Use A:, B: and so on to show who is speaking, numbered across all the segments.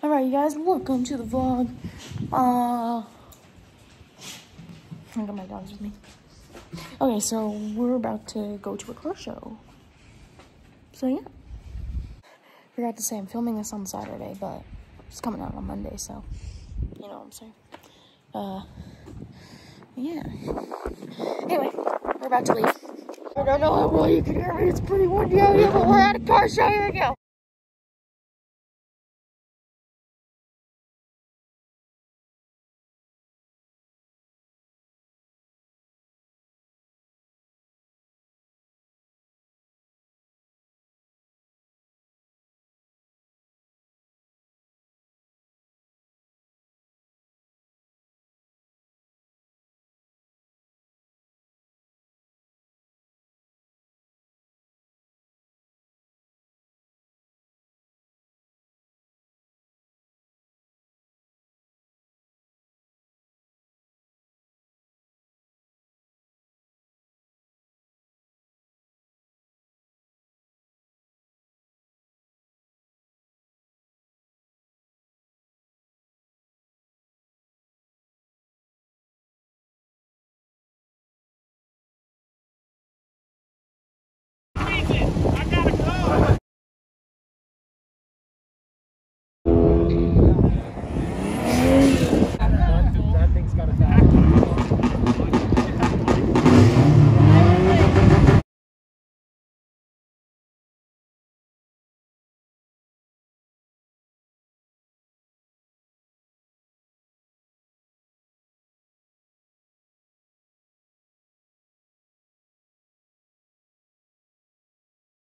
A: Alright, you guys, welcome to the vlog. Uh, I got my dogs with me. Okay, so we're about to go to a car show. So, yeah. Forgot to say, I'm filming this on Saturday, but it's coming out on Monday, so you know what I'm saying. Uh, yeah. Anyway, we're about to leave. I don't know how well you can hear me. It's pretty windy out here, but we're at a car show. Here we go.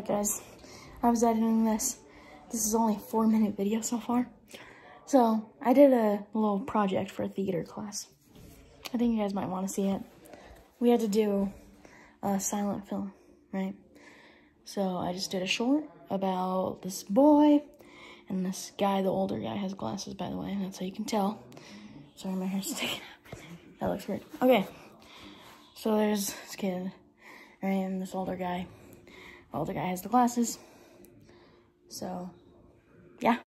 A: Alright guys, I was editing this. This is only a four minute video so far. So, I did a little project for a theater class. I think you guys might want to see it. We had to do a silent film, right? So, I just did a short about this boy and this guy. The older guy has glasses, by the way. That's how you can tell. Sorry, my hair's sticking out. That looks weird. Okay. So there's this kid, right, and this older guy. Well the guy has the glasses. So, yeah.